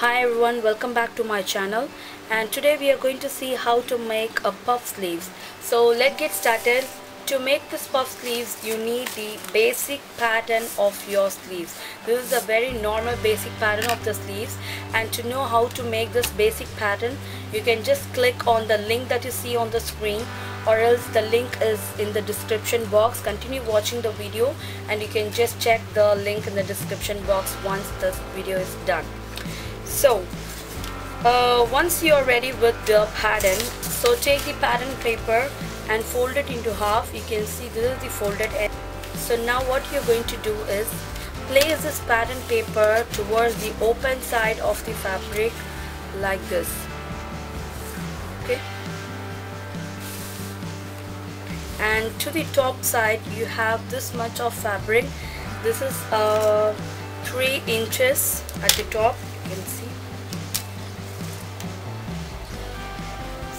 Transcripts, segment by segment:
Hi everyone, welcome back to my channel and today we are going to see how to make a puff sleeves. So let's get started. To make this puff sleeves you need the basic pattern of your sleeves. This is a very normal basic pattern of the sleeves and to know how to make this basic pattern you can just click on the link that you see on the screen or else the link is in the description box continue watching the video and you can just check the link in the description box once this video is done so uh, once you are ready with the pattern so take the pattern paper and fold it into half. You can see this is the folded edge so now what you're going to do is place this pattern paper towards the open side of the fabric like this. Okay? And to the top side you have this much of fabric. This is uh, 3 inches at the top can see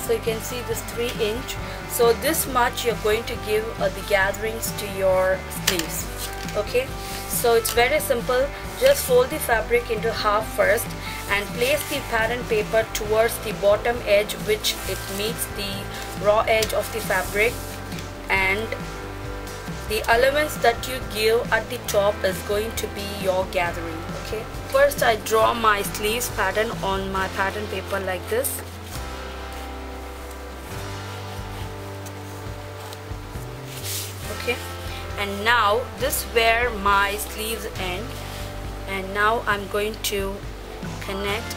so you can see this 3 inch. So this much you're going to give uh, the gatherings to your sleeves. Okay? So it's very simple. Just fold the fabric into half first and place the pattern paper towards the bottom edge which it meets the raw edge of the fabric. And the elements that you give at the top is going to be your gathering okay. First I draw my sleeves pattern on my pattern paper like this. Okay. And now this where my sleeves end. And now I'm going to connect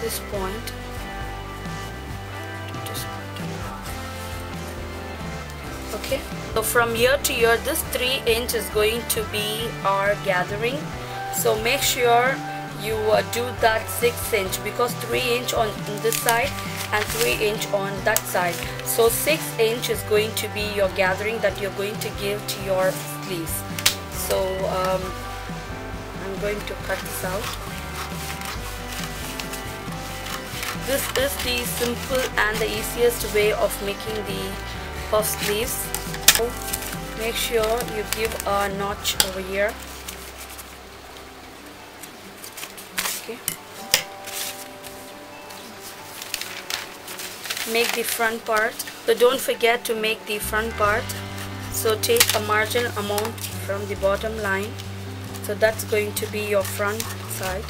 this point okay. So from year to year this 3 inch is going to be our gathering. So make sure you uh, do that 6 inch because 3 inch on this side and 3 inch on that side. So 6 inch is going to be your gathering that you're going to give to your sleeves so um, I'm going to cut this out. This is the simple and the easiest way of making the puff sleeves make sure you give a notch over here. Okay. Make the front part so don't forget to make the front part. So take a margin amount from the bottom line. So that's going to be your front side.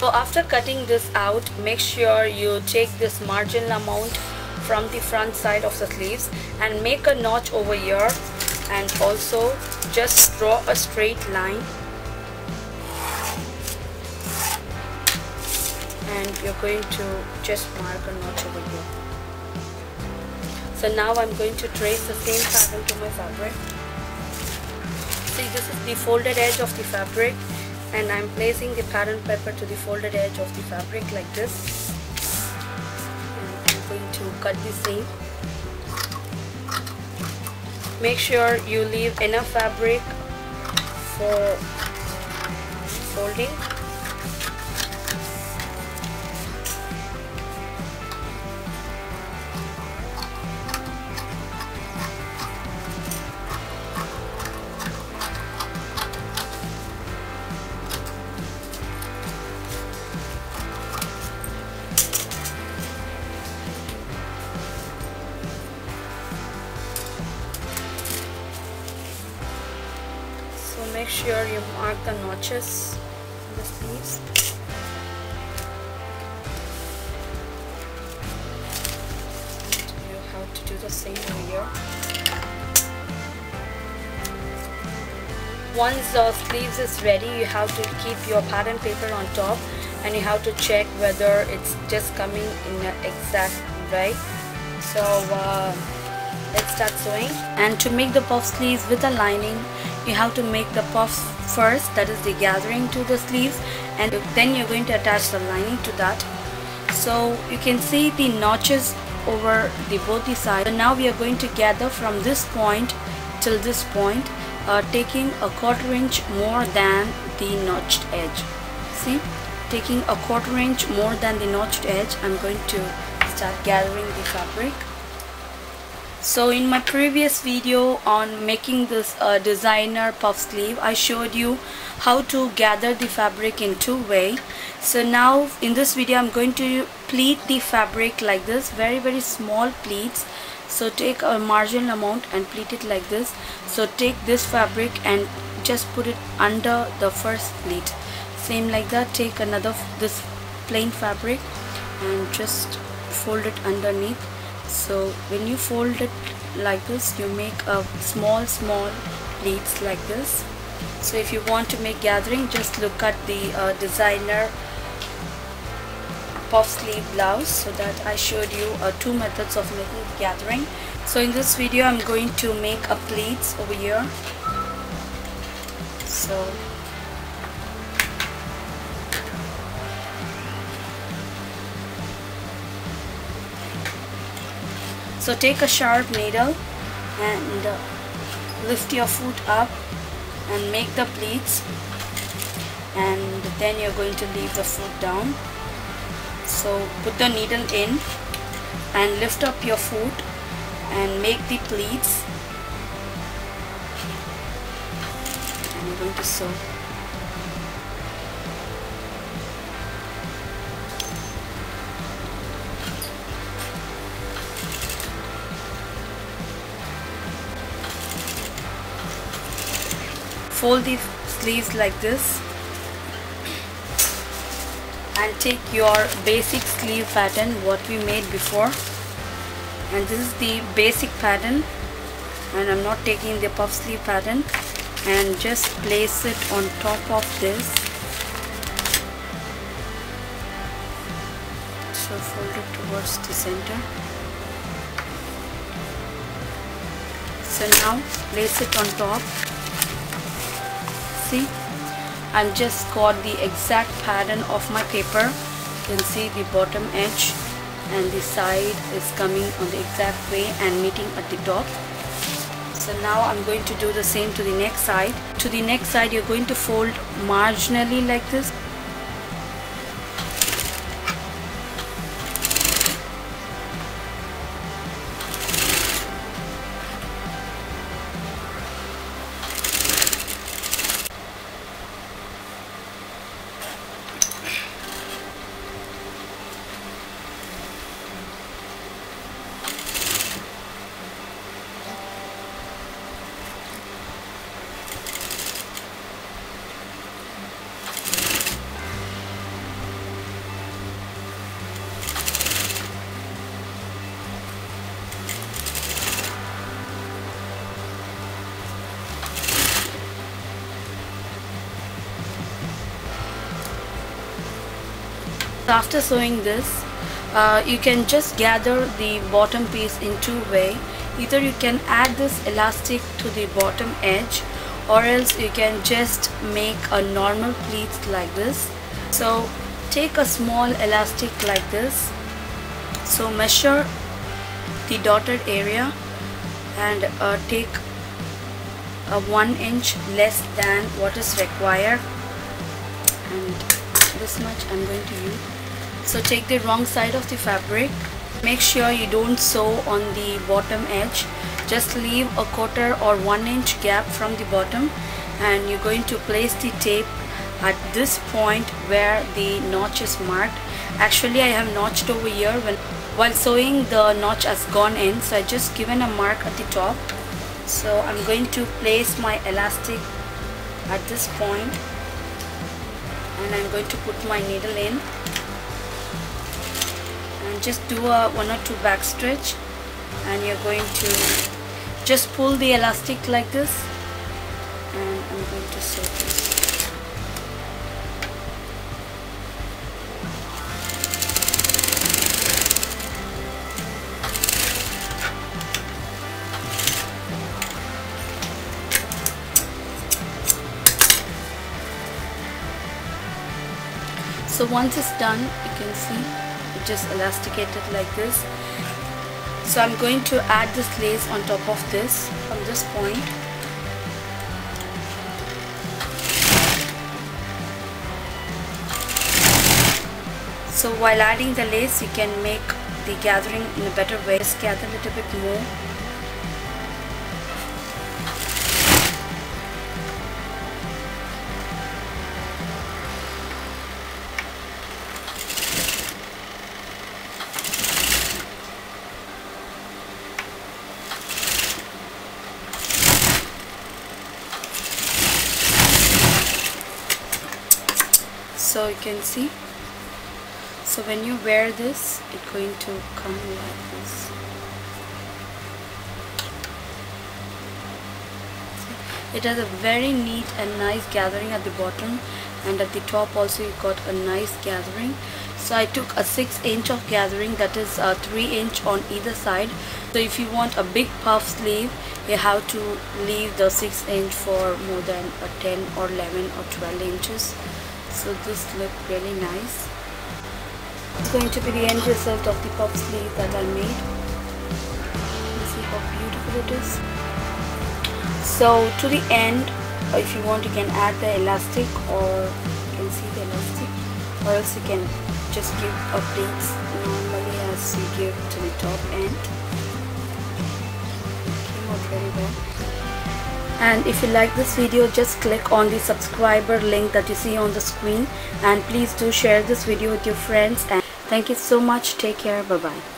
So after cutting this out make sure you take this margin amount from the front side of the sleeves and make a notch over here and also just draw a straight line. And you're going to just mark a notch over here. So now I'm going to trace the same pattern to my fabric. See this is the folded edge of the fabric and I'm placing the pattern paper to the folded edge of the fabric like this cut the seam. Make sure you leave enough fabric for folding make sure you mark the notches in the sleeves. You have to do the same here. Once the sleeves is ready you have to keep your pattern paper on top and you have to check whether it's just coming in the exact way so uh, let's start sewing. And to make the puff sleeves with a lining you have to make the puffs first that is the gathering to the sleeves and then you're going to attach the lining to that. So you can see the notches over the both the sides. So now we are going to gather from this point till this point uh, taking a quarter inch more than the notched edge. See? Taking a quarter inch more than the notched edge I'm going to start gathering the fabric so in my previous video on making this uh, designer puff sleeve I showed you how to gather the fabric in two way. So now in this video I'm going to pleat the fabric like this very very small pleats. So take a marginal amount and pleat it like this. So take this fabric and just put it under the first pleat. Same like that take another this plain fabric and just fold it underneath so when you fold it like this you make a small small pleats like this. So if you want to make gathering just look at the uh, designer puff sleeve blouse so that I showed you uh, two methods of making gathering. So in this video I'm going to make a pleats over here. So so take a sharp needle and uh, lift your foot up and make the pleats and then you're going to leave the foot down. So put the needle in and lift up your foot and make the pleats. And you're going to sew fold the sleeves like this and take your basic sleeve pattern what we made before. And this is the basic pattern and I'm not taking the puff sleeve pattern and just place it on top of this. So fold it towards the center. So now place it on top see? I'm just got the exact pattern of my paper. You can see the bottom edge and the side is coming on the exact way and meeting at the top. So now I'm going to do the same to the next side. To the next side you're going to fold marginally like this after sewing this uh, you can just gather the bottom piece in two way. Either you can add this elastic to the bottom edge or else you can just make a normal pleat like this. So take a small elastic like this. So measure the dotted area and uh, take a one inch less than what is required. And this much I'm going to use so take the wrong side of the fabric. Make sure you don't sew on the bottom edge. Just leave a quarter or one inch gap from the bottom and you're going to place the tape at this point where the notch is marked. Actually I have notched over here when while sewing the notch has gone in so I just given a mark at the top. So I'm going to place my elastic at this point and I'm going to put my needle in just do a one or two back stretch and you're going to just pull the elastic like this and I'm going to sew this so once it's done you can see it just elasticated like this. So I'm going to add this lace on top of this from this point. So while adding the lace you can make the gathering in a better way. Just gather a little bit more so you can see. So when you wear this it's going to come like this. It has a very neat and nice gathering at the bottom and at the top also you got a nice gathering. So I took a 6 inch of gathering that is a 3 inch on either side. So if you want a big puff sleeve you have to leave the 6 inch for more than a 10 or 11 or 12 inches so this look really nice. It's going to be the end result of the puff sleeve that I made. See how beautiful it is. So to the end if you want you can add the elastic or you can see the elastic or else you can just give pleats normally as you give to the top end. Came out very well and if you like this video just click on the subscriber link that you see on the screen. And please do share this video with your friends. And thank you so much. Take care. Bye bye